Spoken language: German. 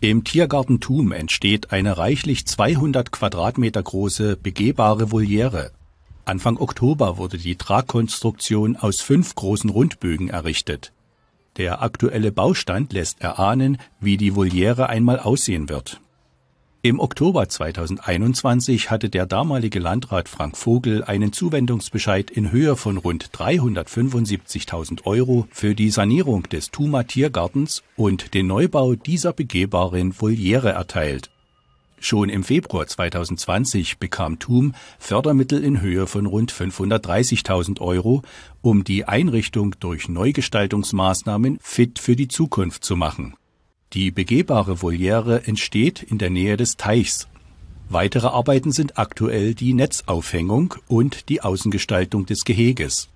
Im Tiergarten Thum entsteht eine reichlich 200 Quadratmeter große begehbare Voliere. Anfang Oktober wurde die Tragkonstruktion aus fünf großen Rundbögen errichtet. Der aktuelle Baustand lässt erahnen, wie die Voliere einmal aussehen wird. Im Oktober 2021 hatte der damalige Landrat Frank Vogel einen Zuwendungsbescheid in Höhe von rund 375.000 Euro für die Sanierung des Thuma Tiergartens und den Neubau dieser begehbaren Voliere erteilt. Schon im Februar 2020 bekam Thum Fördermittel in Höhe von rund 530.000 Euro, um die Einrichtung durch Neugestaltungsmaßnahmen fit für die Zukunft zu machen. Die begehbare Voliere entsteht in der Nähe des Teichs. Weitere Arbeiten sind aktuell die Netzaufhängung und die Außengestaltung des Geheges